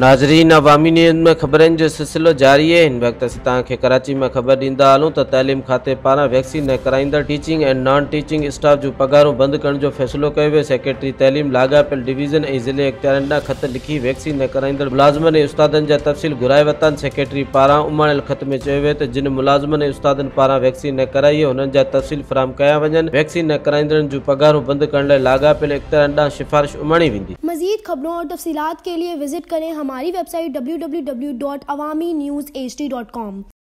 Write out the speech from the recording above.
नाज़रीन अवामी न्यूज़ में ख़बरनि जो सिलसिलो जारी आहे हिन वक़्तु असीं तव्हांखे कराची में ख़बर ॾींदा हलूं त तइलीम खाते पारां वैक्सीन न कराईंदड़ टीचिंग ऐं नॉन टीचिंग स्टाफ जूं पघारूं बंदि करण जो फ़ैसिलो कयो सेक्रेटरी तइलीम लाॻापियल डिवीज़न ऐं ज़िले इख़्तियारनि ख़त लिखी वैक्सीन न कराईंदड़ मुलाज़िमनि ऐं उस्तादनि जा तफ़सील घुराए वरिता सेक्रेटरी पारां उमाणियल ख़त में चयो जिन मुलाज़िमनि उस्तादनि पारां वैक्सीन न कराई हुननि जा तफ़सील फ़राहम कया वञनि। वैक्सीन न कराईंदड़नि जूं पघारूं बंदि करण लाइ सिफ़ारिश उमाणी वेंदी। मजीद खबरों और तफसीत के लिए विज़िट करें हमारी website W W W dot Awami news H D dot com